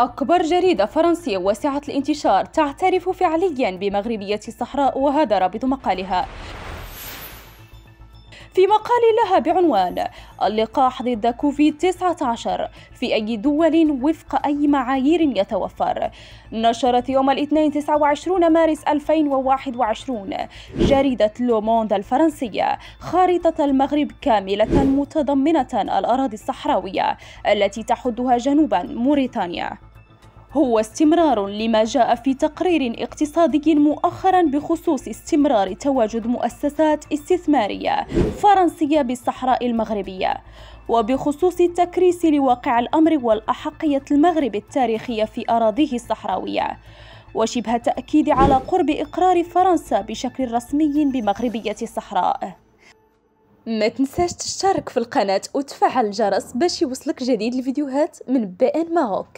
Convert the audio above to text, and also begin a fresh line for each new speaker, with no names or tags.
أكبر جريدة فرنسية واسعة الانتشار تعترف فعليا بمغربية الصحراء وهذا رابط مقالها. في مقال لها بعنوان اللقاح ضد كوفيد 19 في أي دول وفق أي معايير يتوفر؟ نشرت يوم الاثنين 29 مارس 2021 جريدة لوموند الفرنسية خارطة المغرب كاملة متضمنة الأراضي الصحراوية التي تحدها جنوبا موريتانيا. هو استمرار لما جاء في تقرير اقتصادي مؤخرا بخصوص استمرار تواجد مؤسسات استثمارية فرنسية بالصحراء المغربية وبخصوص التكريس لواقع الأمر والأحقية المغرب التاريخية في أراضيه الصحراوية وشبه تأكيد على قرب إقرار فرنسا بشكل رسمي بمغربية الصحراء. ما تنساش تشترك في القناة وتفعل الجرس باش يوصلك جديد الفيديوهات من بي إن ماروك.